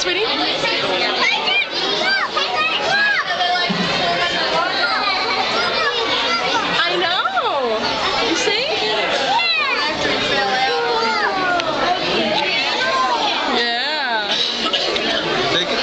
What, sweetie? I know. You see? Yeah. Take it.